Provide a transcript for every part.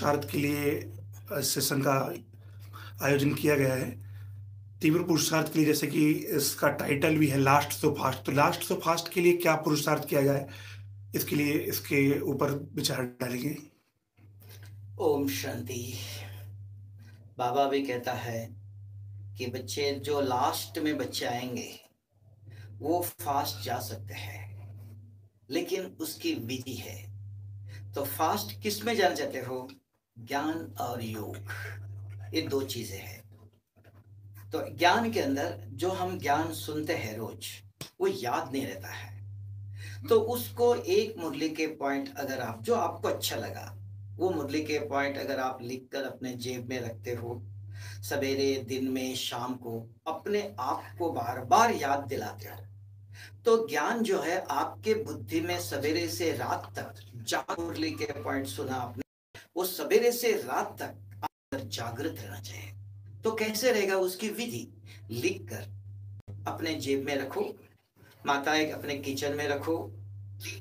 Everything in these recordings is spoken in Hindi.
पुरुषार्थ के लिए सेशन का आयोजन किया गया है। तीव्र पुरुषार्थ के लिए, जैसे कि इसका टाइटल भी है लास्ट सो फास्ट तो लास्ट सो फास्ट के लिए क्या पुरुषार्थ किया जाए? इसके लिए, इसके ऊपर विचार डालेंगे। ओम शांति। बाबा भी कहता है कि बच्चे, जो लास्ट में बच्चे आएँगे, वो फास्ट जा सकते हैं। लेकिन उसकी विधि है। तो फास्ट किसमें जाना चाहते हो? ज्ञान और योग, ये दो चीज़ें हैं। तो ज्ञान के अंदर जो हम ज्ञान सुनते हैं रोज, वो याद नहीं रहता है। तो उसको एक मुरली के पॉइंट अगर आप, जो आपको अच्छा लगा, वो मुरली के पॉइंट अगर आप लिखकर अपने जेब में रखते हो, सवेरे, दिन में, शाम को, अपने आप को बार बार याद दिलाते हो तो ज्ञान जो है आपके बुद्धि में सवेरे से रात तक जा मुरली के पॉइंट सुना आपने। वो सवेरे से रात तक आप जागृत रहना चाहिए। तो कैसे रहेगा उसकी विधि? लिख कर अपने जेब में रखो, माताएँ अपने किचन में रखो,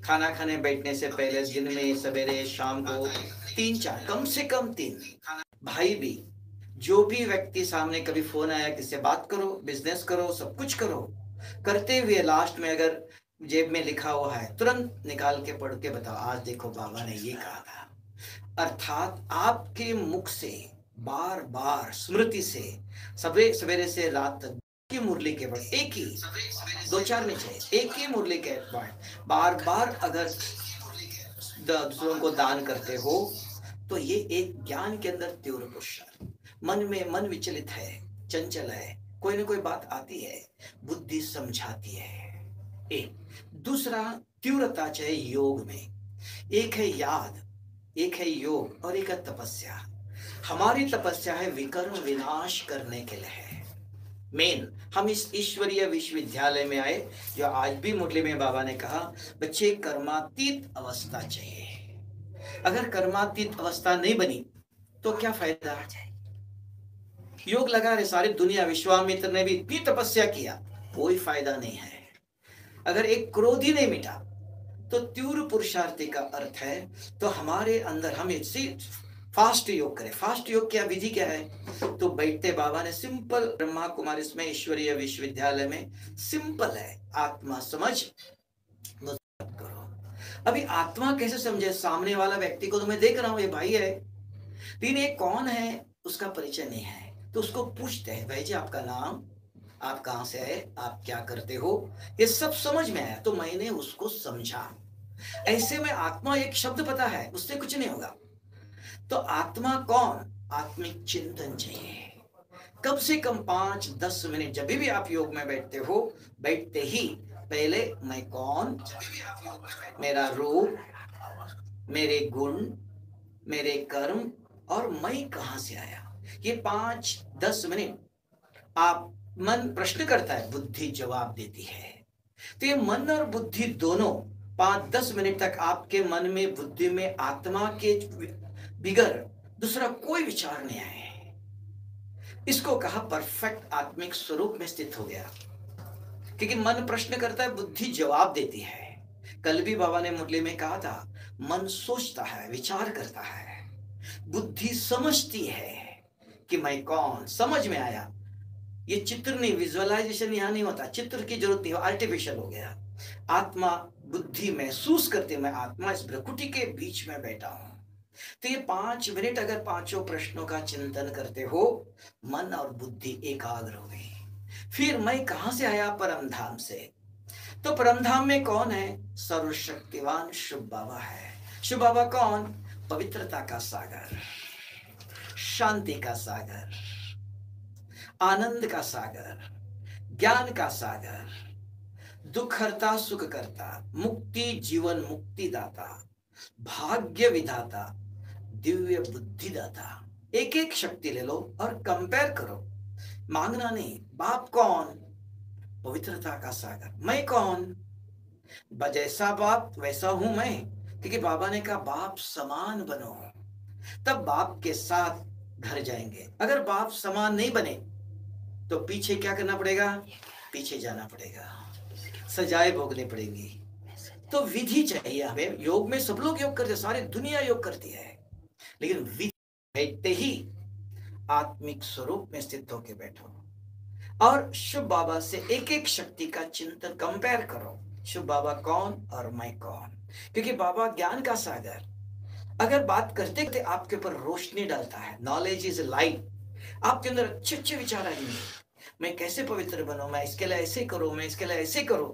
खाना खाने बैठने से पहले दिन में सवेरे, शाम को तीन चार, कम से कम तीन। भाई भी, जो भी व्यक्ति सामने कभी फ़ोन आया, किससे बात करो बिज़नेस करो, सब कुछ करो, करते हुए लास्ट में अगर जेब में लिखा हुआ है, तुरंत निकाल के पढ़ के बताओ, आज देखो बाबा ने ये कहा था। अर्थात आपके मुख से बार बार स्मृति से सवेरे सवेरे से रात तक की मुरली के बाद एक ही, दो चार नहीं चाहिए, एक ही मुरली के बाद बार बार अगर दूसरों को दान करते हो तो ये एक ज्ञान के अंदर तीव्र पुरुषार्थ। मन में, मन विचलित है, चंचल है, कोई ना कोई बात आती है, बुद्धि समझाती है। एक, दूसरा तीव्रता चाहे योग में, एक है याद एक है योग और एक है तपस्या। हमारी तपस्या है विकर्म विनाश करने के लिए। मेन हम इस ईश्वरीय विश्वविद्यालय में आए, जो आज भी मुरली में बाबा ने कहा, बच्चे, कर्मातीत अवस्था चाहिए। अगर कर्मातीत अवस्था नहीं बनी तो क्या फ़ायदा? आ जाए योग लगा रहे सारी दुनिया विश्वामित्र ने भी इतनी तपस्या किया, कोई फ़ायदा नहीं है। अगर एक क्रोध ही नहीं मिटा तो तीव्र पुरुषार्थी का अर्थ है तो हमारे अंदर हम फास्ट योग करें। फास्ट योग क्या, विधि क्या है? तो बैठते बाबा ने सिंपल ब्रह्मा कुमारी इसमें ईश्वरीय विश्वविद्यालय में सिंपल है। आत्मा समझ करो। अभी आत्मा कैसे समझे? सामने वाला व्यक्ति को तो मैं देख रहा हूँ, ये भाई है। लेकिन ये कौन है? उसका परिचय नहीं है। तो उसको पूछते हैं, भाई जी, आपका नाम? आप कहाँ से आए? आप क्या करते हो? ये सब समझ में आया तो मैंने उसको समझा। ऐसे में आत्मा एक शब्द पता है, उससे कुछ नहीं होगा। तो आत्मा कौन? आत्मिक चिंतन चाहिए। कम से कम पाँच, दस मिनट जब भी आप योग में बैठते हो, बैठते ही पहले मैं कौन? मेरा रूप, मेरे गुण, मेरे कर्म, और मैं कहाँ से आया? ये पाँच, दस मिनट आप मन प्रश्न करता है, बुद्धि जवाब देती है। तो ये मन और बुद्धि दोनों पाँच दस मिनट तक आपके मन में, बुद्धि में, आत्मा के बिगर दूसरा कोई विचार नहीं आए इसको कहा परफेक्ट आत्मिक स्वरूप में स्थित हो गया। क्योंकि मन प्रश्न करता है, बुद्धि जवाब देती है। कल भी बाबा ने मुरली में कहा था, मन सोचता है, विचार करता है। बुद्धि समझती है कि मैं कौन, समझ में आया। ये चित्र नहीं विजुअलाइजेशन यहाँ नहीं होता। चित्र की ज़रूरत नहीं हो आर्टिफिशियल हो गया। आत्मा बुद्धि महसूस करते मैं आत्मा इस प्रकृति के बीच में बैठा हूँ। तो ये पाँच मिनट अगर पाँचों प्रश्नों का चिंतन करते हो, मन और बुद्धि एकाग्र हो गई। फिर मैं कहा से आया? परम धाम से। तो परम धाम में कौन है? सर्वशक्तिवान शुभ बाबा है। शुभ बाबा कौन? पवित्रता का सागर। शांति का सागर। आनंद का सागर, ज्ञान का सागर, दुख हरता, सुख करता, मुक्ति जीवन मुक्ति दाता भाग्य विधाता, दिव्य बुद्धि दाता एक एक शक्ति ले लो और कंपेयर करो। मांगना नहीं, बाप कौन? पवित्रता का सागर। मैं कौन? जैसा बाप, वैसा हूँ मैं। क्योंकि बाबा ने कहा, बाप समान बनो। तब बाप के साथ घर जाएँगे। अगर बाप समान नहीं बने तो पीछे क्या करना पड़ेगा? पीछे जाना पड़ेगा। सजाए भोगने पड़ेंगी। तो विधि चाहिए हमें। योग में सब लोग योग करते सारी दुनिया योग करती है। लेकिन विधि बैठते ही आत्मिक स्वरूप में स्थित होकर बैठो। और शुभ बाबा से एक एक शक्ति का चिंतन कंपेयर करो। शुभ बाबा कौन और मैं कौन? क्योंकि बाबा ज्ञान का सागर। अगर बात करते करते आपके ऊपर रोशनी डालता है। नॉलेज इज़ लाइट आपके अंदर अच्छे अच्छे विचार आएँगे मैं कैसे पवित्र बनू? मैं इसके लिए ऐसे करूँ? मैं इसके लिए ऐसे करूँ?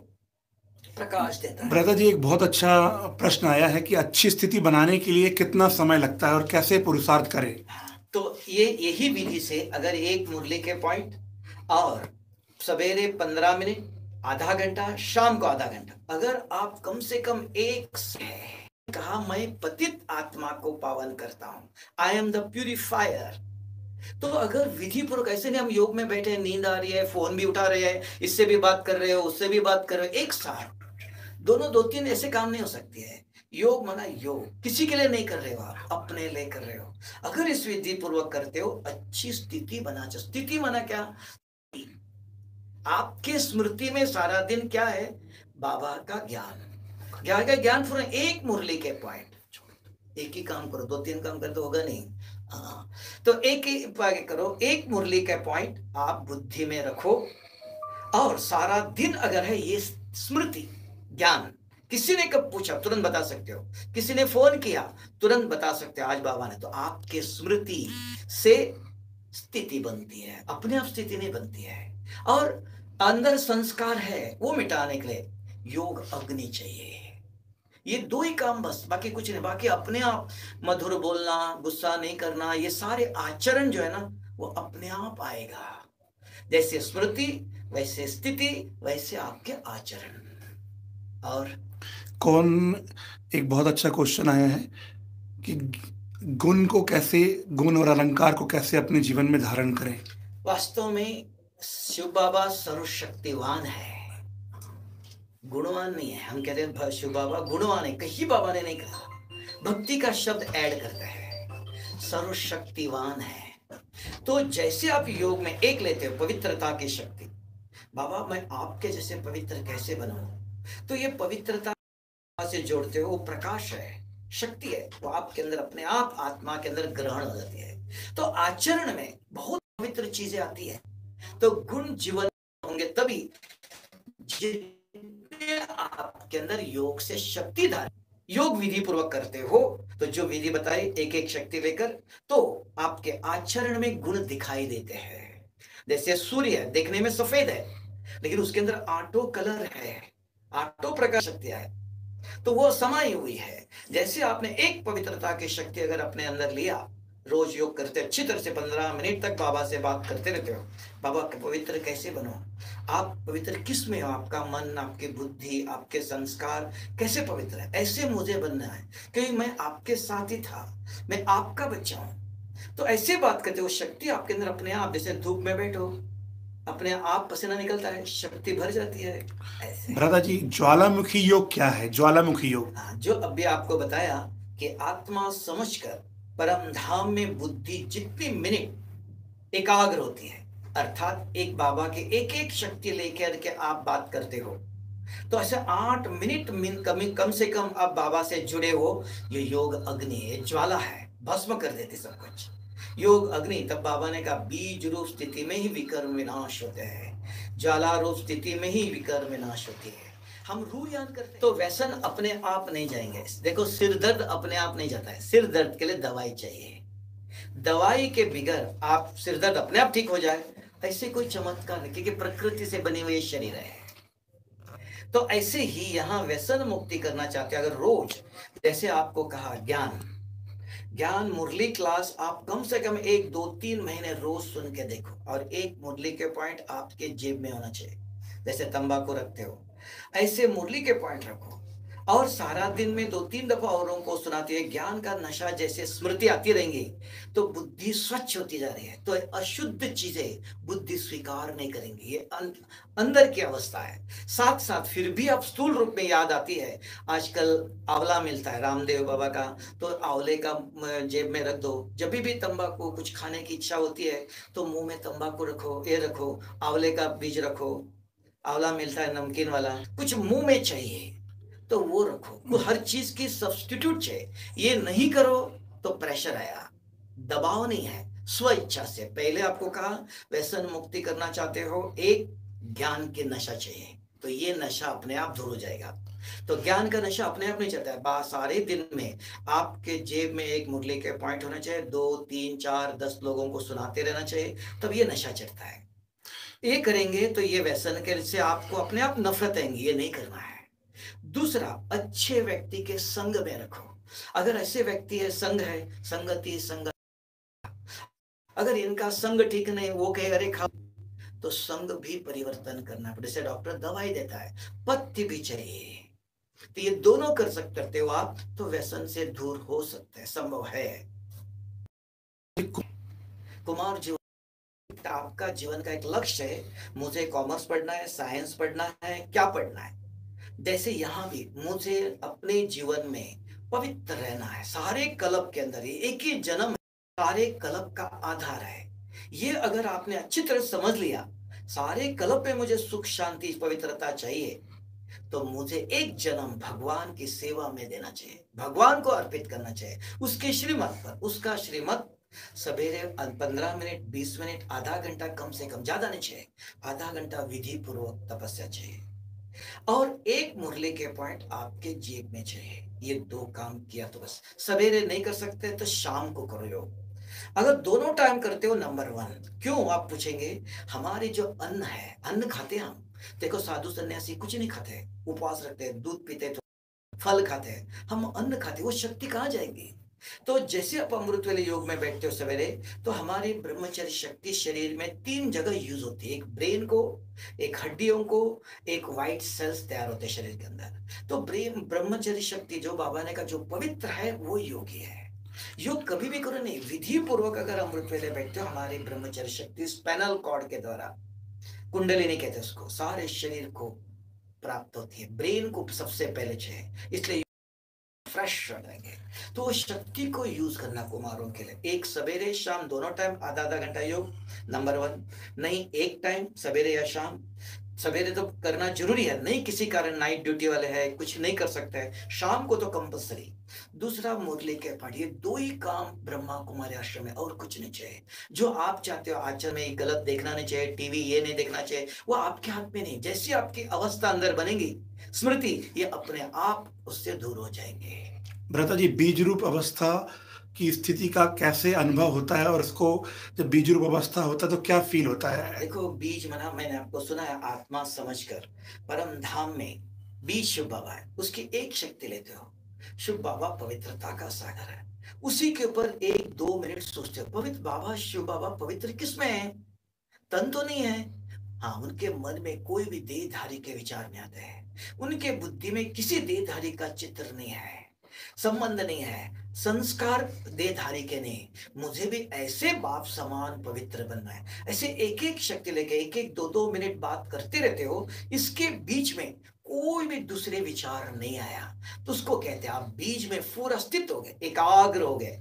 प्रकाश देता है। ब्रदर जी एक बहुत अच्छा प्रश्न आया है कि अच्छी स्थिति बनाने के लिए कितना समय लगता है और कैसे पुरुषार्थ करें? तो ये यही विधि से अगर एक मुरली के पॉइंट और सवेरे पंद्रह मिनट आधा घंटा शाम को आधा घंटा अगर आप कम से कम एक कहा मैं पतित आत्मा को पावन करता हूँ। आई एम द प्यूरिफायर तो अगर विधि पूर्वक ऐसे नहीं, हम योग में बैठे नींद आ रही है, फ़ोन भी उठा रहे हैं, इससे भी बात कर रहे हो, उससे भी बात कर रहे हो, एक साथ। दोनों दो तीन ऐसे काम नहीं हो सकती है। योग मना योग। किसी के लिए नहीं कर रहे हो आप, अपने लिए कर रहे हो। अगर इस विधि पूर्वक करते हो, अच्छी स्थिति बना स्थिति मना क्या? आपके स्मृति में सारा दिन क्या है? बाबा का ज्ञान। ज्ञान का ज्ञान पूरा एक मुरली के पॉइंट एक ही काम करो दो तीन काम कर तो होगा नहीं। तो एक ही करो, एक मुरली का पॉइंट आप बुद्धि में रखो और सारा दिन अगर है ये स्मृति, ज्ञान, किसी ने कब पूछा, तुरंत बता सकते हो। किसी ने फ़ोन किया, तुरंत बता सकते हो, आज बाबा ने। तो आपके स्मृति से स्थिति बनती है, अपने आप स्थिति नहीं बनती है। और अंदर संस्कार है, वो मिटाने के लिए योग अग्नि चाहिए। ये दो ही काम बस बाकी कुछ नहीं। बाकी अपने आप मधुर बोलना गुस्सा नहीं करना ये सारे आचरण जो है ना वो अपने आप आएगा। जैसे स्मृति वैसे स्थिति वैसे आपके आचरण। और कौन एक बहुत अच्छा क्वेश्चन आया है कि गुण को कैसे गुण और अलंकार को कैसे अपने जीवन में धारण करें? वास्तव में शिव बाबा सर्वशक्तिवान है। गुणवान नहीं है। हम कहते हैं शिव बाबा गुणवान है। कहीं बाबा ने नहीं कहा। भक्ति का शब्द ऐड करता है। सर्वशक्तिवान है। तो जैसे आप योग में एक लेते हो, पवित्रता की शक्ति। बाबा, मैं आपके जैसे पवित्र कैसे बनाऊ? तो ये पवित्रता से जोड़ते हो, वो प्रकाश है, शक्ति है। वो आपके अंदर, अपने आप आत्मा के अंदर ग्रहण हो जाती है। तो आचरण में बहुत पवित्र चीज़ें आती है। तो गुण जीवन होंगे तभी आपके अंदर योग से शक्ति धारण। योग विधि पूर्वक करते हो तो जो विधि बताई एक एक शक्ति लेकर तो आपके आचरण में गुण दिखाई देते हैं। जैसे सूर्य देखने में सफ़ेद है, लेकिन उसके अंदर आटो कलर है आटो प्रकाश शक्ति है। तो वो समाई हुई है। जैसे आपने एक पवित्रता की शक्ति अगर अपने अंदर लिया, रोज योग करते अच्छी तरह से पंद्रह मिनट तक बाबा से बात करते रहते हो, बाबा पवित्र कैसे बनो? आप पवित्र किसमें हो? आपका मन आपकी बुद्धि आपके संस्कार कैसे पवित्र है? ऐसे मुझे बनना है क्योंकि मैं आपके साथ ही था मैं आपका बच्चा हूँ। तो ऐसे बात करते हो शक्ति आपके अंदर अपने आप जैसे धूप में बैठो अपने आप पसीना निकलता है शक्ति भर जाती है ऐसे। जी ज्वालामुखी योग क्या है? ज्वालामुखी योग। हाँ जो अभी आपको बताया कि आत्मा समझकर परम धाम में बुद्धि जितनी मिनट एकाग्र होती है अर्थात एक बाबा के एक एक शक्ति लेकर के आप बात करते हो। तो ऐसे आठ मिनट मिन कम कम से कम आप बाबा से जुड़े हो, ये योग अग्नि है ज्वाला है, भस्म कर देते सब कुछ। योग अग्नि तब बाबा ने कहा, बीज रूप स्थिति में ही विकर्म विनाश होते हैं, ज्वाला रूप स्थिति में ही विकर्म विनाश होती है। हम रू याद करते तो व्यसन अपने आप नहीं जाएँगे। देखो, सिर दर्द अपने आप नहीं जाता है। सिर दर्द के लिए दवाई चाहिए। दवाई के बिगर आप सिर दर्द अपने आप ठीक हो जाए। ऐसे कोई चमत्कार नहीं, क्योंकि प्रकृति से बने हुए शरीर है। तो ऐसे ही यहाँ व्यसन मुक्ति करना चाहते अगर रोज, जैसे आपको कहा, ज्ञान। ज्ञान मुरली क्लास आप कम से कम एक, दो, तीन महीने रोज सुन के देखो। और एक मुरली के पॉइंट आपके जेब में होना चाहिए। जैसे तंबाकू रखते हो। ऐसे मुरली के पॉइंट रखो। और सारा दिन में दो तीन दफ़ा औरों को सुनाती है ज्ञान का नशा जैसे स्मृति आती रहेंगी तो बुद्धि स्वच्छ होती जा रही है। तो अशुद्ध चीज़ें बुद्धि स्वीकार नहीं करेंगी। ये अं, अंदर की अवस्था है। साथ साथ फिर भी अब स्थूल रूप में याद आती है। आजकल आंवला मिलता है रामदेव बाबा का तो आंवले का जेब में रख दो। जब भी तंबाकू कुछ खाने की इच्छा होती है तो मुँह में तंबाकू रखो ये रखो आंवले का बीज रखो। आंवला मिलता है नमकीन वाला। कुछ मुँह में चाहिए। तो वो रखो। वो हर चीज़ की सब्सटीट्यूट चाहिए ये नहीं करो तो प्रेशर आया। दबाव नहीं है। स्व इच्छा से। पहले आपको कहा व्यसन मुक्ति करना चाहते हो, एक ज्ञान के नशा चाहिए। तो ये नशा अपने आप दूर हो जाएगा। तो ज्ञान का नशा अपने आप नहीं चलता है। सारे दिन में आपके जेब में एक मुरली के पॉइंट होना चाहिए। दो, तीन, चार, दस लोगों को सुनाते रहना चाहिए। तब ये नशा चढ़ता है। ये करेंगे तो ये व्यसन के से आपको अपने आप नफरत आएँगी। ये नहीं करना है। दूसरा, अच्छे व्यक्ति के संग में रखो। अगर ऐसे व्यक्ति है, संग है, संगति संग। अगर इनका संग ठीक नहीं, वो कहे, अरे खा तो संग भी परिवर्तन करना पड़े। जैसे डॉक्टर दवाई देता है पथ्य भी चाहिए। तो ये दोनों कर सकते करते हो आप तो व्यसन से दूर हो सकते हैं, संभव है। कुमार जी, आपका जीवन का एक लक्ष्य है। मुझे कॉमर्स पढ़ना है, साइंस पढ़ना है, क्या पढ़ना है? जैसे यहाँ भी मुझे अपने जीवन में पवित्र रहना है। सारे क्लब के अंदर एक ही जन्म सारे क्लब का आधार है। ये अगर आपने अच्छी तरह समझ लिया, सारे क्लब पे मुझे सुख, शांति, पवित्रता चाहिए तो मुझे एक जन्म भगवान की सेवा में देना चाहिए। भगवान को अर्पित करना चाहिए। उसके श्रीमत पर, उसका श्रीमत सवेरे पंद्रह मिनट, बीस मिनट, आधा घंटा कम से कम, ज़्यादा नहीं चाहिए। आधा घंटा विधि पूर्वक तपस्या चाहिए। और एक मुरली के पॉइंट आपके जेब में चाहिए ये दो काम किया तो बस। सवेरे नहीं कर सकते तो शाम को करो योग। अगर दोनों टाइम करते हो नंबर वन क्यों? आप पूछेंगे, हमारे जो अन्न है, अन्न खाते हम। देखो, साधु सन्यासी कुछ नहीं खाते। उपवास रखते दूध पीते तो फल खाते हैं। हम अन्न खाते वो शक्ति कहाँ जाएगी? तो जैसे आप अमृत वाले योग में बैठते हो सवेरे तो हमारी ब्रह्मचर्य शक्ति शरीर में तीन जगह यूज़ होती है। एक ब्रेन को, एक हड्डियों को, एक व्हाइट सेल्स तैयार होते हैं शरीर के अंदर। तो ब्रेन, ब्रह्मचर्य शक्ति जो बाबा ने का जो पवित्र है, वो योगी है। योग कभी भी करो नहीं विधि पूर्वक अगर अमृत वेले बैठते हो, हमारी ब्रह्मचर्य शक्ति स्पेनल कॉर्ड के द्वारा कुंडली नहीं कहते उसको, सारे शरीर को प्राप्त होती है। ब्रेन को सबसे पहले चाहिए। इसलिए फ्रेश रहेंगे तो उस शक्ति को यूज़ करना कुमारों के लिए। एक सवेरे शाम दोनों टाइम आधा आधा घंटा योग नंबर वन नहीं, एक टाइम सवेरे या शाम। सवेरे तो करना ज़रूरी है। नहीं किसी कारण नाइट ड्यूटी वाले है, कुछ नहीं कर सकते हैं। शाम को तो कंपल्सरी दूसरा मुरली के पढ़िए दो ही काम ब्रह्मा कुमारी आश्रम में और कुछ नहीं चाहिए। जो आप चाहते हो आचरण में गलत देखना नहीं चाहिए टीवी ये नहीं देखना चाहिए वो आपके हाथ में नहीं। जैसी आपकी अवस्था अंदर बनेगी स्मृति ये अपने आप उससे दूर हो जाएँगे। भ्रता जी बीज रूप अवस्था की स्थिति का कैसे अनुभव होता है और उसको जब बीज रूप अवस्था होता है तो क्या फील होता है? देखो बीज मना मैंने आपको सुना है आत्मा समझकर परम धाम में बीज शिव बाबा है उसकी एक शक्ति लेते हो। शिव बाबा पवित्रता का सागर है। उसी के ऊपर एक दो मिनट सोचते हो, पवित्र बाबा, शिव बाबा पवित्र किसमें है? तन तो नहीं है। हाँ उनके मन में कोई भी देहधारी के विचार नहीं आते हैं। उनके बुद्धि में किसी देहधारी का चित्र नहीं है। संबंध नहीं है। संस्कार देधारी के नहीं। मुझे भी ऐसे बाप समान पवित्र बनना है। ऐसे एक एक शक्ति लेके एक एक दो दो मिनट बात करते रहते हो, इसके बीच में कोई भी दूसरे विचार नहीं आया तो उसको कहते हैं, आप बीज में पूरा हो गए, एकाग्र हो गए।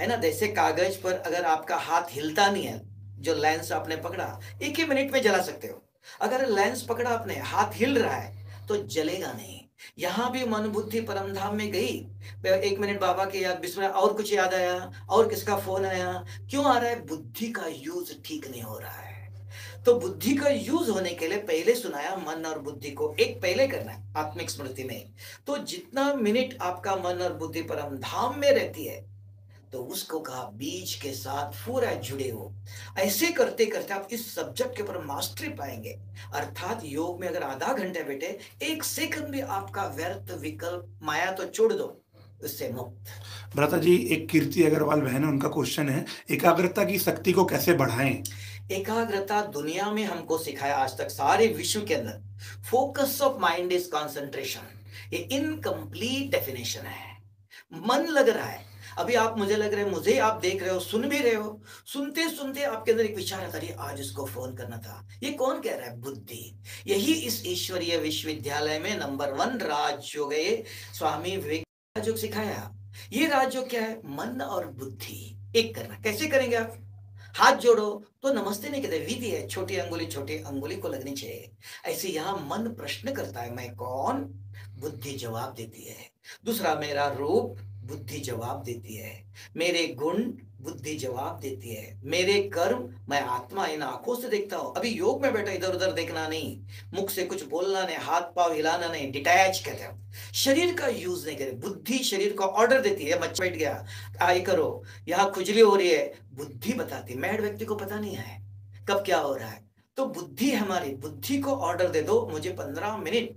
है ना? जैसे कागज़ पर अगर आपका हाथ हिलता नहीं है, जो लेंस आपने पकड़ा, एक ही मिनट में जला सकते हो। अगर लेंस पकड़ा आपने, हाथ हिल रहा है तो जलेगा नहीं। यहाँ भी मन बुद्धि परम धाम में गई। एक मिनट बाबा के याद, बिस्मिल्लाह, और कुछ याद आया? और किसका फ़ोन आया? क्यों आ रहा है? बुद्धि का यूज़ ठीक नहीं हो रहा है। तो बुद्धि का यूज़ होने के लिए पहले सुनाया मन और बुद्धि को। एक पहले करना है, आत्मिक स्मृति में। तो जितना मिनट आपका मन और बुद्धि परम धाम में रहती है तो उसको कहा बीज के साथ पूरा जुड़े हो। ऐसे करते करते आप इस सब्जेक्ट के ऊपर मास्टरी पाएँगे। अर्थात योग में अगर आधा घंटे बैठे, एक सेकंड भी आपका व्यर्थ, विकल्प, माया तो छोड़ दो, उससे मुक्त। भ्राता जी, एक कीर्ति अग्रवाल बहन है, उनका क्वेश्चन है, एकाग्रता की शक्ति को कैसे बढ़ाएँ? एकाग्रता दुनिया में हमको सिखाया आज तक सारे विश्व के अंदर। Focus of mind is concentration ये इनकम्प्लीट डेफिनेशन है। मन लग रहा है। अभी आप मुझे लग रहे हैं, मुझे आप देख रहे हो, सुन भी रहे हो। सुनते सुनते आपके अंदर एक विचार आता है आज इसको फ़ोन करना था। ये कौन कह रहा है? बुद्धि। यही इस ईश्वरीय विश्वविद्यालय में नंबर वन राज जो गए स्वामी विवेक जो सिखाया। ये राज जो क्या है? मन और बुद्धि। एक करना। कैसे करेंगे आप? हाथ जोड़ो तो नमस्ते नहीं कहते विधि है, छोटी अंगुली छोटी अंगुली को लगनी चाहिए। ऐसे यहाँ मन प्रश्न करता है, मैं कौन? बुद्धि जवाब देती है। दूसरा, मेरा रूप बुद्धि जवाब देती है। मेरे गुण बुद्धि जवाब देती है। मेरे कर्म, मैं आत्मा इन आँखों से देखता हूँ। अभी योग में बैठा इधर उधर देखना नहीं। मुख से कुछ बोलना नहीं, हाथ पाव हिलाना नहीं डिटैच कहते हैं शरीर का यूज़ नहीं करे। बुद्धि शरीर को ऑर्डर देती है। मच बैठ गया आई करो। यहाँ खुजली हो रही है। बुद्धि बताती मैड व्यक्ति को पता नहीं है। कब क्या हो रहा है? तो बुद्धि हमारी। बुद्धि को ऑर्डर दे दो। मुझे पंद्रह मिनट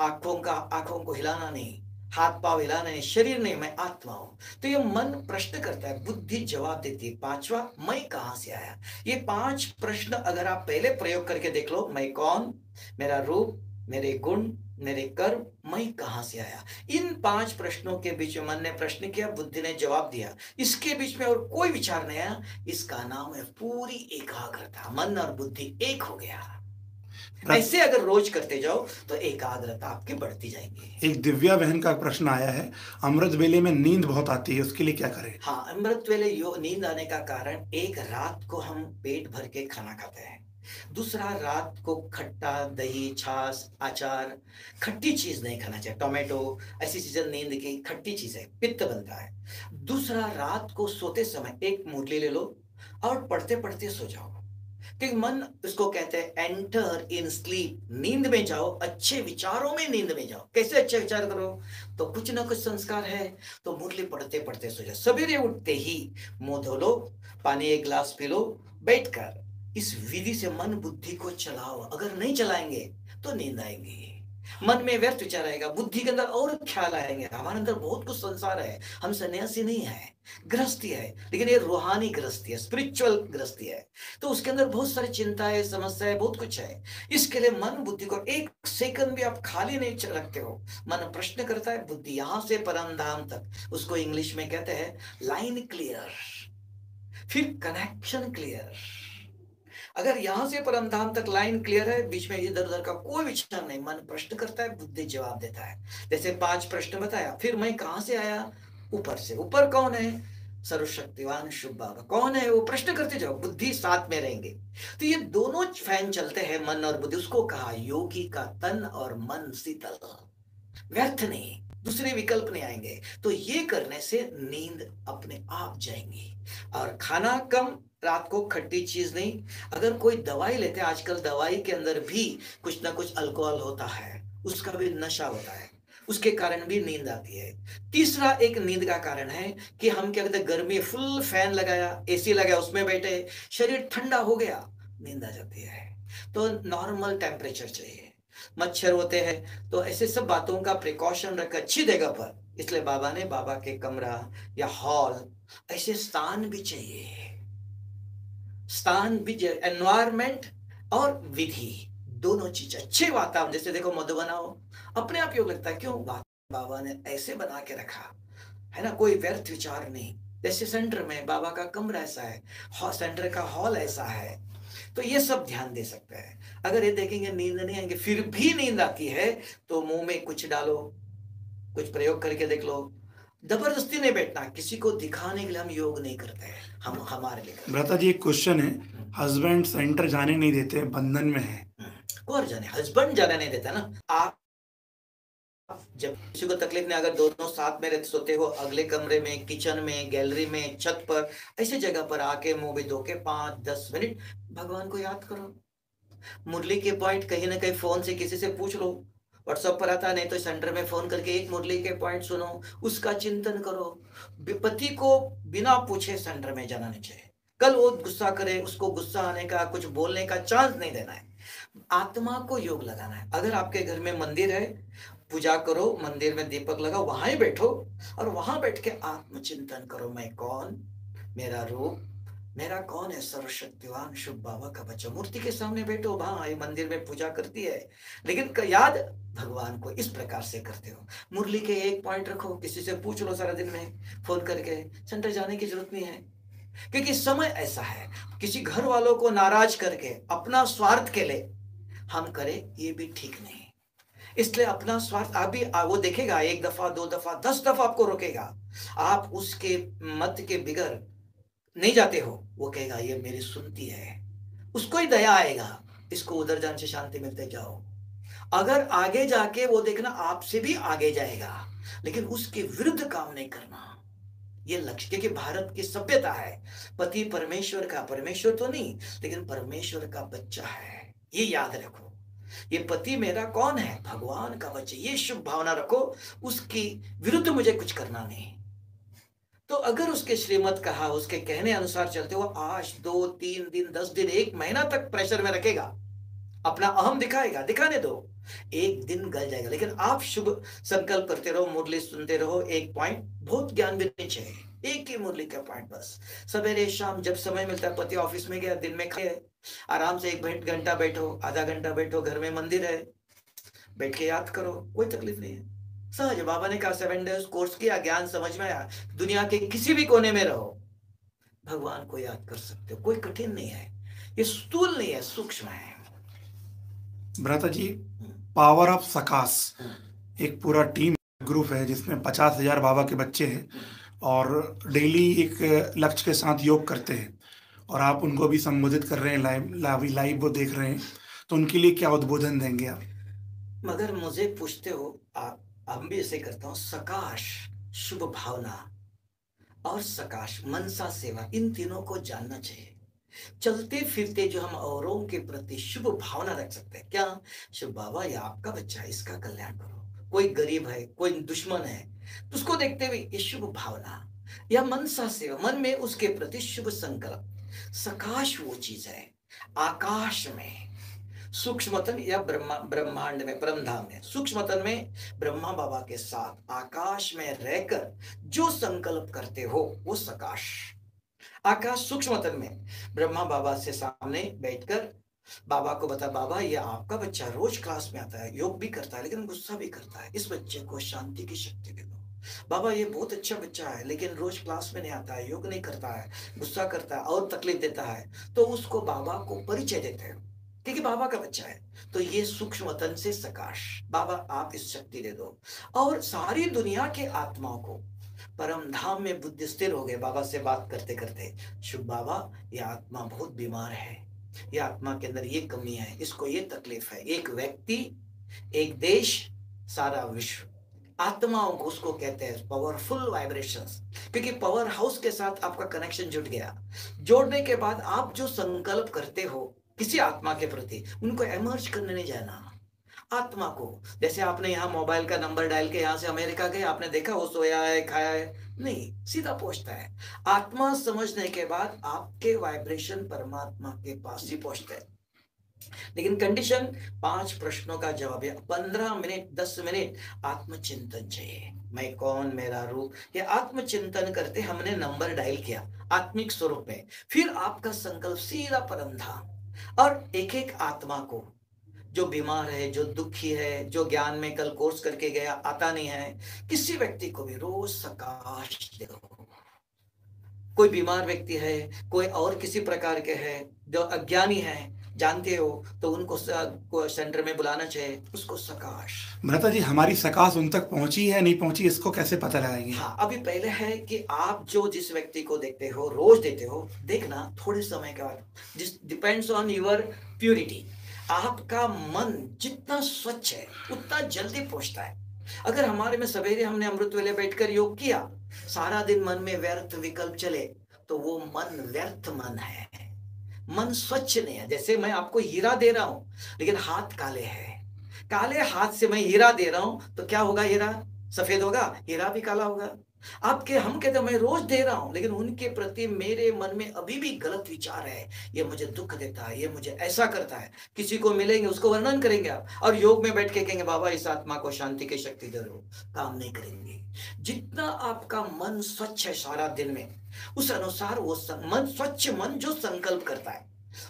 आँखों का, आँखों को हिलाना नहीं। हाथ पाव हिलाना नहीं शरीर नहीं, मैं आत्मा हूँ। तो ये मन प्रश्न करता है, बुद्धि जवाब देती है, पांचवा, मैं कहाँ से आया? ये पाँच प्रश्न अगर आप पहले प्रयोग करके देख लो, मैं कौन, मेरा रूप, मेरे गुण, मेरे कर्म, मैं कहाँ से आया? इन पाँच प्रश्नों के बीच में मन ने प्रश्न किया, बुद्धि ने जवाब दिया। इसके बीच में और कोई विचार नहीं आया, इसका नाम है पूरी एकाग्रता। मन और बुद्धि एक हो गया। ऐसे अगर रोज करते जाओ तो एकाग्रता आपकी बढ़ती जाएगी। एक दिव्या बहन का प्रश्न आया है अमृत वेले में नींद बहुत आती है उसके लिए क्या करें? हाँ अमृत वेले नींद आने का कारण एक रात को हम पेट भर के खाना खाते हैं। दूसरा रात को खट्टा दही छाछ अचार खट्टी चीज़ नहीं खाना चाहिए। टोमेटो ऐसी चीज़ें नींद की खट्टी चीज़ है पित्त बनता है। दूसरा रात को सोते समय एक मुरली ले लो और पढ़ते पढ़ते सो जाओ। क्योंकि मन इसको कहते हैं एंटर इन स्लीप नींद में जाओ, अच्छे विचारों में नींद में जाओ। कैसे अच्छे विचार करो? तो कुछ ना कुछ संस्कार है। तो मुरली पढ़ते पढ़ते सो जाओ सवेरे उठते ही मुँह धो लो, पानी एक गिलास पी लो बैठ कर इस विधि से मन बुद्धि को चलाओ। अगर नहीं चलाएँगे तो नींद आएँगी। मन में व्यर्थ विचार आएगा बुद्धि के अंदर और ख्याल आएँगे। हमारे अंदर बहुत कुछ संसार है, हम सन्यासी नहीं है गृहस्थी है, लेकिन ये रूहानी गृहस्थी है स्पिरिचुअल गृहस्थी है। तो उसके अंदर बहुत सारी चिंता है समस्या है बहुत कुछ है। इसके लिए मन, बुद्धि को एक सेकंड भी आप खाली नहीं रखते हो। मन प्रश्न करता है, बुद्धि यहाँ से परम धाम तक। उसको इंग्लिश में कहते हैं लाइन क्लियर फिर कनेक्शन क्लियर अगर यहाँ से परम धाम तक लाइन क्लियर है, बीच में इधर उधर का कोई विचार नहीं, मन प्रश्न करता है, बुद्धि जवाब देता है। जैसे पाँच प्रश्न बताया, फिर मैं कहाँ से आया? ऊपर से। ऊपर कौन है? सर्वशक्तिवान शुभ बाबा। कौन है वो? प्रश्न करते जाओ, बुद्धि साथ में रहेंगे। तो ये दोनों फ़ैन चलते हैं, मन और बुद्धि। उसको कहा, योगी का तन और मन शीतल। व्यर्थ नहीं, दूसरे विकल्प नहीं आएँगे। तो ये करने से नींद अपने आप जाएँगी। और खाना कम रात को खट्टी चीज़ नहीं। अगर कोई दवाई लेते आजकल दवाई के अंदर भी कुछ ना कुछ अल्कोहल होता है, उसका भी नशा होता है, उसके कारण भी नींद आती है। तीसरा एक नींद का कारण है कि हम क्या कहते हैं, गर्मी फुल फ़ैन लगाया, एसी लगाया, उसमें बैठे, शरीर ठंडा हो गया, नींद आ जाती है। तो नॉर्मल टेम्परेचर चाहिए। मच्छर होते हैं तो ऐसे सब बातों का प्रिकॉशन रख अच्छी जगह पर, इसलिए बाबा ने बाबा के कमरा या हॉल ऐसे स्थान भी चाहिए। स्थान एनवायरमेंट और विधि। दोनों चीज़ अच्छे वातावरण, जैसे देखो मधुबना हो अपने आप योग लगता है, क्यों बाबा ने ऐसे बना के रखा? है ना, कोई व्यर्थ विचार नहीं। जैसे सेंटर में बाबा का कमरा ऐसा है सेंटर का हॉल ऐसा है तो ये सब ध्यान दे सकते हैं। अगर ये देखेंगे, नींद नहीं आएँगे, फिर भी नींद आती है तो मुँह में कुछ डालो, कुछ प्रयोग करके देख लो ज़बरदस्ती नहीं बैठना किसी को दिखाने के लिए हम योग नहीं करते हैं हम हमारे लिए भ्राता जी एक क्वेश्चन है हस्बैंड सेंटर जाने नहीं देते बंधन में है। हम्म। कौन जाने हस्बैंड जाने नहीं देता ना। आप जब किसी को तकलीफ़ नहीं अगर दोनों साथ में रहते सोते हो अगले कमरे में किचन में गैलरी में छत पर ऐसी जगह पर आके मुँह भी धो के पाँच दस मिनट भगवान को याद करो। मुरली के पॉइंट कहीं ना कहीं फ़ोन से किसी से पूछ लो। व्हाट्सएप पर आता नहीं तो सेंटर में फ़ोन करके एक मुरली के पॉइंट सुनो, उसका चिंतन करो। विपत्ति को बिना पूछे सेंटर में जाना नहीं चाहिए। कल वो गुस्सा करे, उसको गुस्सा आने का, कुछ बोलने का चांस नहीं देना है। आत्मा को योग लगाना है। अगर आपके घर में मंदिर है, पूजा करो, मंदिर में दीपक लगाओ, वहाँ ही बैठो और वहाँ बैठ के आत्मचिंतन करो, मैं कौन? मेरा रूप मेरा कौन है सर्वशक्तिवान शुभ बाबा का बच्चा मूर्ति के सामने बैठो, वहाँ ये मंदिर में पूजा करती है। लेकिन याद भगवान को इस प्रकार से करते हो। मुरली के एक पॉइंट रखो, किसी से पूछ लो सारा दिन में, फ़ोन करके, सेंटर जाने की ज़रूरत नहीं है। क्योंकि समय ऐसा है, किसी घर वालों को नाराज़ करके, अपना स्वार्थ के लिए हम करें, ये भी ठीक नहीं। इसलिए अपना स्वार्थ, आप भी वो देखेगा, एक दफ़ा, दो दफ़ा, दस दफ़ा आपको रोकेगा। आप उसके मत के बिगड़ नहीं जाते हो? वो कहेगा, ये मेरी सुनती है। उसको ही दया आएगा। इसको उधर जाने से शांति मिलते जाओ। अगर आगे जाके वो देखना आपसे भी आगे जाएगा, लेकिन उसके विरुद्ध काम नहीं करना। ये लक्ष्य, क्योंकि भारत की सभ्यता है। पति परमेश्वर का परमेश्वर तो नहीं, लेकिन परमेश्वर का बच्चा है। ये याद रखो। ये पति मेरा कौन है? भगवान का बच्चा। ये शुभ भावना रखो। उसकी विरुद्ध मुझे कुछ करना नहीं। तो अगर उसके श्रीमत कहा, उसके कहने अनुसार चलते हो आज दो, तीन दिन, दस दिन, एक महीना तक प्रेशर में रखेगा, अपना अहम दिखाएगा, दिखाने दो। एक दिन गल जाएगा। लेकिन आप शुभ संकल्प करते रहो, मुरली सुनते रहो, एक पॉइंट बहुत ज्ञान भी नहीं चाहिए एक ही मुरली का पॉइंट बस। सवेरे, शाम, जब समय मिलता है, पति ऑफ़िस में गया, दिन में खाए आराम से एक घंटा बैठो, आधा घंटा बैठो, घर में मंदिर है। बैठ के याद करो, कोई तकलीफ़ नहीं है। सहज बाबा ने कहा सेवन डेज़ कोर्स किया ज्ञान समझ में आया दुनिया के किसी भी कोने में रहो। भगवान को याद कर सकते हो कोई कठिन नहीं है। ये स्थूल नहीं है सूक्ष्म है। भ्राता जी पावर ऑफ़ सकाश एक पूरा टीम ग्रुप है जिसमें पचास हज़ार बाबा के बच्चे हैं और डेली एक लक्ष्य के साथ योग करते हैं। और आप उनको भी संबोधित कर रहे हैं लाइव लाइव लाइव वो देख रहे हैं तो उनके लिए क्या उद्बोधन देंगे आप? मगर मुझे पूछते हो आप हम भी ऐसे करता हूँ सकाश, शुभ भावना और सकाश, मनसा सेवा। इन तीनों को जानना चाहिए। चलते फिरते जो हम औरों के प्रति शुभ भावना रख सकते हैं। क्या? शुभ बाबा ये आपका बच्चा, इसका कल्याण करो। कोई गरीब है, कोई दुश्मन है तो उसको देखते हुए ये शुभ भावना या मनसा सेवा, मन में उसके प्रति शुभ संकल्प। सकाश वो चीज़ है, आकाश में सूक्ष्मतन या ब्रह्मा, ब्रह्मांड में, ब्रह्मधाम में। सूक्ष्मतन में ब्रह्मा बाबा के साथ आकाश में रहकर जो संकल्प करते हो, वो सकाश। आकाश सूक्ष्मतन में, ब्रह्मा बाबा से सामने बैठकर बाबा को बता, बाबा, ये आपका बच्चा रोज क्लास में आता है, योग भी करता है, लेकिन गुस्सा भी करता है। इस बच्चे को शांति की शक्ति दे दो। बाबा, ये बहुत अच्छा बच्चा है, लेकिन रोज क्लास में नहीं आता है, योग नहीं करता है, गुस्सा करता है और तकलीफ़ देता है। तो उसको बाबा को परिचय देते हैं। क्योंकि बाबा का बच्चा है तो ये सूक्ष्म वतन से सकाश। बाबा, आप इस शक्ति दे दो। और सारी दुनिया के आत्माओं को, परम धाम में बुद्धि स्थिर हो गए, बाबा से बात करते करते शुभ बाबा, ये आत्मा बहुत बीमार है। ये आत्मा के अंदर ये कमी है, इसको ये तकलीफ़ है। एक व्यक्ति, एक देश, सारा विश्व। आत्माओं को उसको कहते हैं पावरफुल वाइब्रेशंस क्योंकि पावर हाउस के साथ आपका कनेक्शन जुट गया। जोड़ने के बाद आप जो संकल्प करते हो किसी आत्मा के प्रति उनको एमर्ज करने नहीं जाना। आत्मा को। जैसे आपने यहाँ मोबाइल का नंबर डायल के यहाँ से अमेरिका गए, आपने देखा, वो सोया है, खाया है। नहीं, सीधा पहुँचता है। आत्मा समझने के बाद आपके वाइब्रेशन परमात्मा के पास ही पहुँचते हैं। लेकिन कंडीशन पाँच प्रश्नों का जवाब है। पंद्रह मिनट, दस मिनट, आत्मचिंतन चाहिए। मैं कौन, मेरा रूप? ये आत्मचिंतन करते हमने नंबर डायल किया, आत्मिक स्वरूप में। फिर आपका संकल्प सीधा परम धाम और एक एक आत्मा को, जो बीमार है, जो दुखी है, जो ज्ञान में कल कोर्स करके गया, आता नहीं है, किसी व्यक्ति को भी रोज सकाश दो। कोई बीमार व्यक्ति है, कोई और किसी प्रकार के है, जो अज्ञानी है जानते हो तो उनको सेंटर में बुलाना चाहिए उसको सकाश। भ्रता जी हमारी सकाश उन तक पहुँची है नहीं पहुँची इसको कैसे पता लगाएँगे? हाँ अभी पहले है कि आप जो जिस व्यक्ति को देखते हो रोज देते हो देखना थोड़े समय के बाद। जिस डिपेंड्स ऑन यूर प्योरिटी आपका मन जितना स्वच्छ है उतना जल्दी पहुँचता है। अगर हमारे में सवेरे हमने अमृत वेले बैठकर योग किया सारा दिन मन में व्यर्थ विकल्प चले तो वो मन व्यर्थ मन है। मन स्वच्छ नहीं है। जैसे मैं आपको हीरा दे रहा हूँ, लेकिन हाथ काले हैं। काले हाथ से मैं हीरा दे रहा हूँ तो क्या होगा हीरा? सफ़ेद होगा? हीरा भी काला होगा। आपके, हम कहते हैं, मैं रोज दे रहा हूँ, लेकिन उनके प्रति मेरे मन में अभी भी गलत विचार है। ये मुझे दुख देता है, ये मुझे ऐसा करता है। किसी को मिलेंगे, उसको वर्णन करेंगे आप, और योग में बैठ के कहेंगे, बाबा, इस आत्मा को शांति की शक्ति दे दो, काम नहीं करेंगे। जितना आपका मन स्वच्छ है सारा दिन में, उस अनुसार वो मन स्वच्छ, मन जो संकल्प करता है,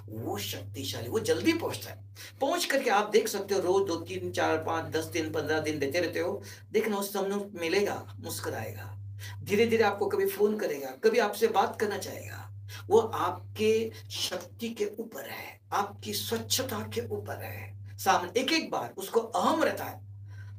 वो शक्तिशाली, वो जल्दी पहुँचता है। पहुँच करके आप देख सकते हो, रोज दो, तीन, चार, पाँच, दस दिन, पंद्रह दिन देते रहते हो। देखना उस समय मिलेगा, मुस्कुराएगा। धीरे धीरे आपको कभी फ़ोन करेगा, कभी आपसे बात करना चाहेगा। वो आपके शक्ति के ऊपर है, आपकी स्वच्छता के ऊपर है। सामने एक एक बार उसको अहम रहता है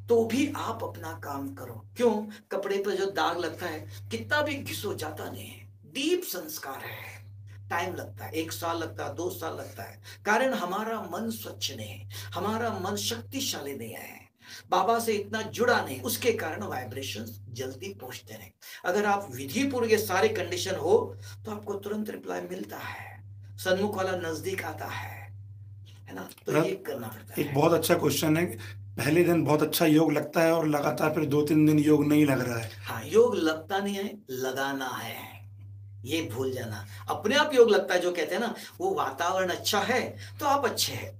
तो भी आप अपना काम करो। क्यों? कपड़े पर जो दाग लगता है, कितना भी घिसो जाता नहीं है। डीप संस्कार है। टाइम लगता है, एक साल लगता है, दो साल लगता है। कारण हमारा मन स्वच्छ नहीं है, हमारा मन शक्तिशाली नहीं है। बाबा से इतना जुड़ा नहीं उसके कारण वाइब्रेशन जल्दी पहुँचते नहीं। अगर आप विधि पूर्व के सारे कंडीशन हो तो आपको तुरंत रिप्लाई मिलता है। सन्मुख वाला नज़दीक आता है है ना? तो ये करना पड़ता है। एक बहुत अच्छा क्वेश्चन है। पहले दिन बहुत अच्छा योग लगता है और लगातार फिर दो तीन दिन योग नहीं लग रहा है। हाँ योग लगता नहीं है लगाना है। ये भूल जाना। अपने आप योग लगता है जो कहते हैं ना वो वातावरण अच्छा है तो आप अच्छे हैं।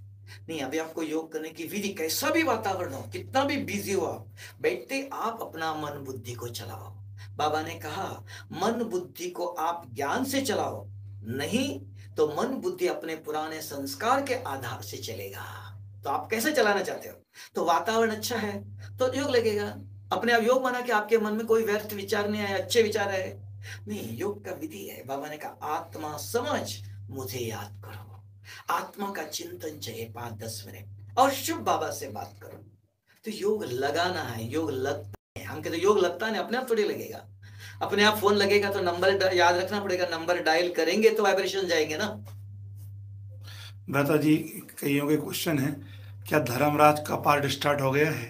नहीं, अभी आपको योग करने की विधि कैसा भी वातावरण हो, कितना भी बिज़ी हो आप, बैठते आप अपना मन बुद्धि को चलाओ। बाबा ने कहा, मन बुद्धि को आप ज्ञान से चलाओ, नहीं तो मन बुद्धि अपने पुराने संस्कार के आधार से चलेगा। तो आप कैसे चलाना चाहते हो? तो वातावरण अच्छा है तो योग लगेगा। अपने आप योग माना कि आपके मन में कोई व्यर्थ विचार नहीं आए अच्छे विचार आए। नहीं, योग का विधि है। बाबा ने कहा, आत्मा समझ, मुझे याद करो। आत्मा का चिंतन चाहिए पाँच दस मिनट और शुभ बाबा से बात करो। तो योग लगाना है योग लगता है। हम कहते योग लगता है अपने आप थोड़ी लगेगा। अपने आप फ़ोन लगेगा तो नंबर याद रखना पड़ेगा नंबर डायल करेंगे तो वाइब्रेशन जाएँगे ना। भ्राता जी कईयों के क्वेश्चन है क्या धर्मराज का पार्ट स्टार्ट हो गया है?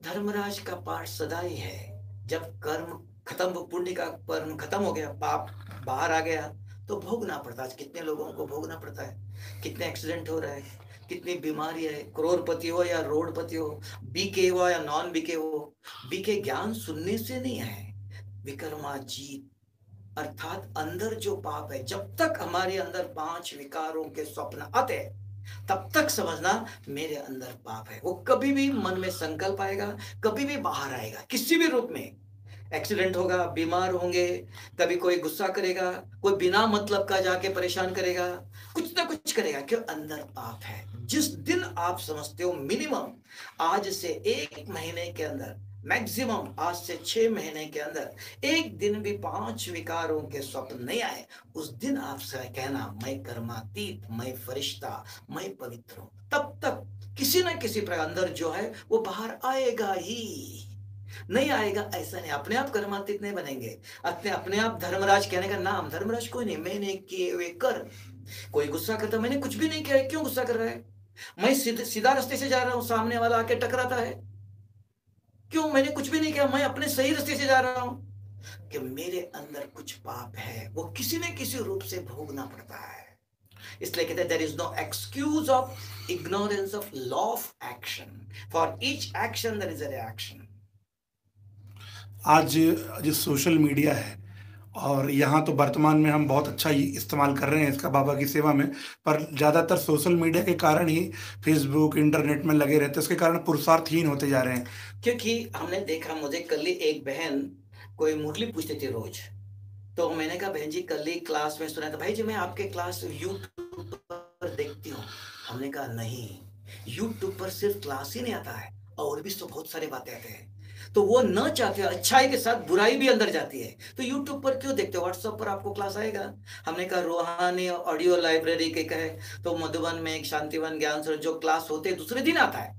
धर्मराज का पार्ट सदा ही। है जब कर्म खत्म पुण्य का कर्म खत्म हो गया पाप बाहर आ गया तो भोगना पड़ता है। कितने लोगों को भोगना पड़ता है? कितने एक्सीडेंट हो रहा है, कितनी बीमारी है, करोड़पति हो या रोडपति हो, बीके हो या नॉन बीके हो, बीके ज्ञान सुनने से नहीं है विकर्मा जीत अर्थात अंदर जो पाप है, जब तक हमारे अंदर पाँच विकारों के स्वप्न आते, तब तक समझना मेरे अंदर पाप है। वो कभी भी मन में संकल्प आएगा, कभी भी बाहर आएगा, किसी भी रूप में। एक्सीडेंट होगा, बीमार होंगे, कभी कोई गुस्सा करेगा, कोई बिना मतलब का जाके परेशान करेगा, कुछ ना कुछ करेगा। क्यों? अंदर पाप है। जिस दिन आप समझते हो मिनिमम आज से एक महीने के अंदर मैक्सिमम आज से छह महीने के अंदर, एक दिन भी पाँच विकारों के स्वप्न नहीं आए, उस दिन आपसे कहना, मैं कर्मातीत, मैं फरिश्ता, मैं पवित्र हूँ। तब तक किसी ना किसी प्रकार, अंदर जो है, वो बाहर आएगा ही। नहीं आएगा ऐसा नहीं। अपने आप कर्मातीत नहीं बनेंगे। अपने अपने आप धर्मराज कहने का नाम धर्मराज कोई नहीं। मैंने किए हुए कर कोई गुस्सा करता मैंने कुछ भी नहीं किया। क्यों गुस्सा कर रहा है? मैं सीध, रास्ते से जा रहा हूँ। सामने वाला आके टकराता है। क्यों? मैंने कुछ भी नहीं किया। मैं अपने सही रास्ते से जा रहा हूँ। कि मेरे अंदर कुछ पाप है। वो किसी न किसी रूप से भोगना पड़ता है। इसलिए कहते हैं there is no excuse of ignorance of law of action for each action there is a reaction आज जो सोशल मीडिया है, और यहाँ तो वर्तमान में हम बहुत अच्छा इस्तेमाल कर रहे हैं इसका बाबा की सेवा में, पर ज़्यादातर सोशल मीडिया के कारण ही फेसबुक इंटरनेट में लगे रहते हैं। उसके कारण पुरुषार्थहीन होते जा रहे हैं। क्योंकि हमने देखा, मुझे कल ही एक बहन कोई मुरली पूछती थी रोज। तो मैंने कहा, बहन जी, कल ही क्लास में सुना था भाई जी, मैं आपके क्लास यूट्यूब पर देखती हूँ। हमने कहा, नहीं यूट्यूब पर सिर्फ़ क्लास ही नहीं आता है, और भी तो बहुत सारे बातें आते हैं। तो वो न चाहते अच्छाई के साथ बुराई भी अंदर जाती है। तो यूट्यूब पर क्यों देखते हो? व्हाट्सएप पर आपको क्लास आएगा। हमने कहा, रोहानी ऑडियो लाइब्रेरी के कहे। तो मधुबन में एक शांतिवन ज्ञान सर जो क्लास होते हैं, दूसरे दिन आता है।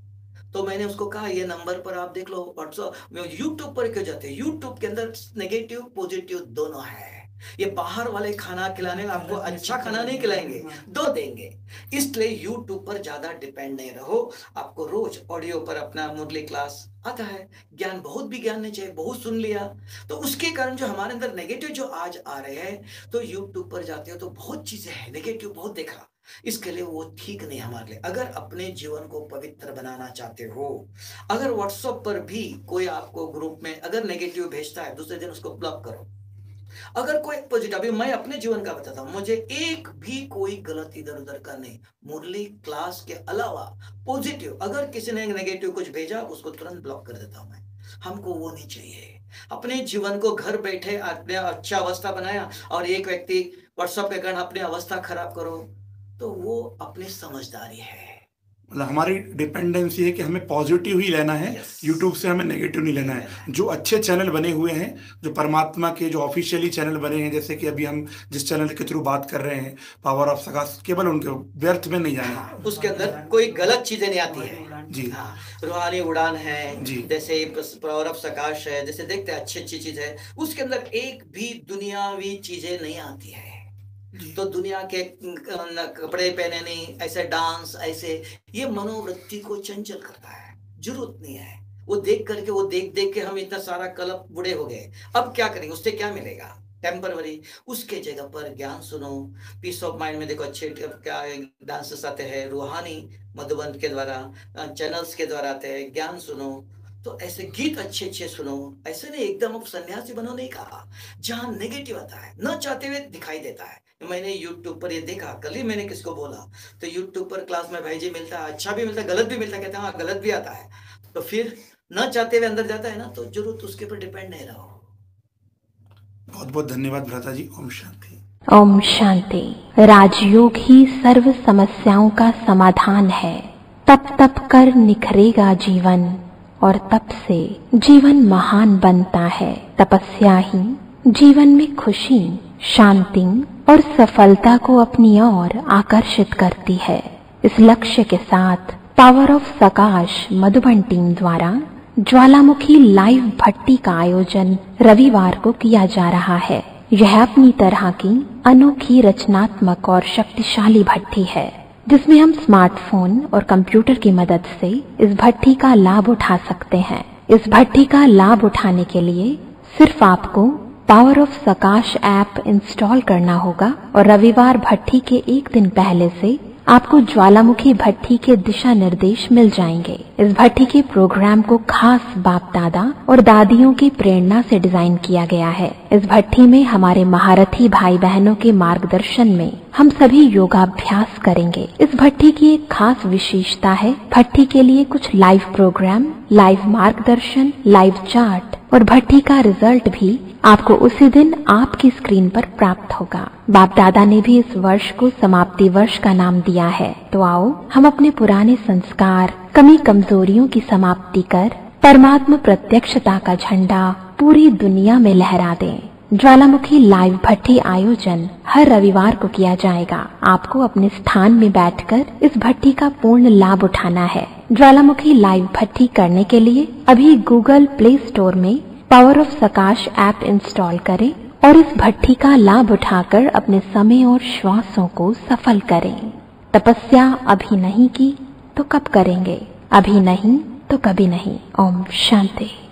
तो मैंने उसको कहा, ये नंबर पर आप देख लो व्हाट्सअप यूट्यूब पर क्यों जाते हैं? यूट्यूब के अंदर नेगेटिव पॉजिटिव दोनों है। ये बाहर वाले खाना खिलाने में आपको अच्छा खाना नहीं खिलाएँगे। दो देंगे। इसलिए यूट्यूब पर ज़्यादा डिपेंड नहीं रहो। आपको रोज ऑडियो पर अपना मुरली क्लास आता है। ज्ञान बहुत भी ज्ञान नहीं चाहिए बहुत सुन लिया। तो उसके कारण जो हमारे अंदर नेगेटिव जो आज आ रहे हैं तो यूट्यूब पर जाते हो तो बहुत चीज़ें हैं। नेगेटिव बहुत देखा। इसके लिए वो ठीक नहीं हमारे लिए। अगर अपने जीवन को पवित्र बनाना चाहते हो अगर व्हाट्सएप पर भी कोई आपको ग्रुप में अगर नेगेटिव भेजता है दूसरे दिन उसको ब्लॉक करो। अगर कोई पॉजिटिव अभी मैं अपने जीवन का बताता हूँ, मुझे एक भी कोई गलत इधर उधर का नहीं। मुरली क्लास के अलावा पॉजिटिव अगर किसी ने नेगेटिव कुछ भेजा, उसको तुरंत ब्लॉक कर देता हूँ मैं। हमको वो नहीं चाहिए। अपने जीवन को घर बैठे अपने अच्छा अवस्था बनाया और एक व्यक्ति व्हाट्सएप के कारण अपनी अवस्था खराब करो तो वो अपनी समझदारी है। मतलब हमारी डिपेंडेंसी है कि हमें पॉजिटिव ही लेना है यूट्यूब से हमें नेगेटिव नहीं लेना है। जो अच्छे चैनल बने हुए हैं जो परमात्मा के जो ऑफिशियली चैनल बने हैं जैसे कि अभी हम जिस चैनल के थ्रू बात कर रहे हैं पावर ऑफ़ सकाश केवल उनके व्यर्थ में नहीं जाना हाँ, उसके अंदर कोई गलत चीज़ें नहीं आती है। जी। हाँ रूहानी उड़ान है जी। जैसे पावर ऑफ़ सकाश है जैसे देखते हैं अच्छी अच्छी चीज़ है उसके अंदर एक भी दुनियावी चीज़ें नहीं आती है। तो दुनिया के कपड़े पहने नहीं, ऐसे डांस, ऐसे, ये मनोवृत्ति को चंचल करता है। ज़रूरत नहीं है। वो देख करके, वो देख देख के हम इतना सारा कलप बुढ़े हो गए। अब क्या करेंगे? उससे क्या मिलेगा? टेम्पररी उसके जगह पर ज्ञान सुनो। पीस ऑफ़ माइंड में देखो, अच्छे, क्या डांसेस आते हैं? रूहानी मधुबन के द्वारा चैनल्स के द्वारा आते हैं। ज्ञान सुनो। तो ऐसे गीत अच्छे अच्छे सुनो। ऐसे नहीं एकदम अब सन्यासी बनो नहीं कहा जहाँ नेगेटिव आता है न चाहते हुए दिखाई देता है। मैंने यूट्यूब पर ये देखा कल ही मैंने किसको बोला तो यूट्यूब पर क्लास में भाई जी मिलता है अच्छा भी मिलता है गलत भी मिलता है कहते हैं हाँ गलत भी आता है। तो फिर न चाहते हुए अंदर जाता है ना तो ज़रूर उसके ऊपर डिपेंड नहीं रहो। बहुत बहुत धन्यवाद भ्राता जी ओम शांति। ओम शांति। राजयोग ही सर्व समस्याओं का समाधान है। तप तप कर निखरेगा जीवन। और तप से जीवन महान बनता है। तपस्या ही जीवन में खुशी, शांति और सफलता को अपनी ओर आकर्षित करती है। इस लक्ष्य के साथ power of Sakash Madhuban team द्वारा ज्वालामुखी लाइव भट्टी का आयोजन रविवार को किया जा रहा है। यह अपनी तरह की अनोखी रचनात्मक और शक्तिशाली भट्टी है। जिसमें हम स्मार्टफ़ोन और कंप्यूटर की मदद से इस भट्टी का लाभ उठा सकते हैं। इस भट्टी का लाभ उठाने के लिए सिर्फ़ आपको power of Sakash app install करना होगा और रविवार भट्टी के एक दिन पहले से आपको ज्वालामुखी भट्टी के दिशा निर्देश मिल जाएँगे। इस भट्टी के प्रोग्राम को खास बाप दादा और दादियों की प्रेरणा से डिज़ाइन किया गया है। इस भट्टी में हमारे महारथी भाई बहनों के मार्गदर्शन में हम सभी योगाभ्यास करेंगे। इस भट्टी की एक खास विशेषता है, भट्टी के लिए कुछ लाइव प्रोग्राम लाइव मार्गदर्शन लाइव चार्ट और भट्टी का रिज़ल्ट भी आपको उसी दिन आपकी स्क्रीन पर प्राप्त होगा। बाप दादा ने भी इस वर्ष को समाप्ति वर्ष का नाम दिया है। तो आओ, हम अपने पुराने संस्कार, कमी कमजोरियों की समाप्ति कर, परमात्मा प्रत्यक्षता का झंडा पूरी दुनिया में लहरा दें। ज्वालामुखी लाइव भट्टी आयोजन हर रविवार को किया जाएगा। आपको अपने स्थान में बैठकर इस भट्टी का पूर्ण लाभ उठाना है। ज्वालामुखी लाइव भट्टी करने के लिए अभी गूगल प्ले स्टोर में power of Sakash app install करें और इस भट्टी का लाभ उठाकर अपने समय और श्वासों को सफल करें। तपस्या अभी नहीं की तो कब करेंगे? अभी नहीं तो कभी नहीं। ओम शांति।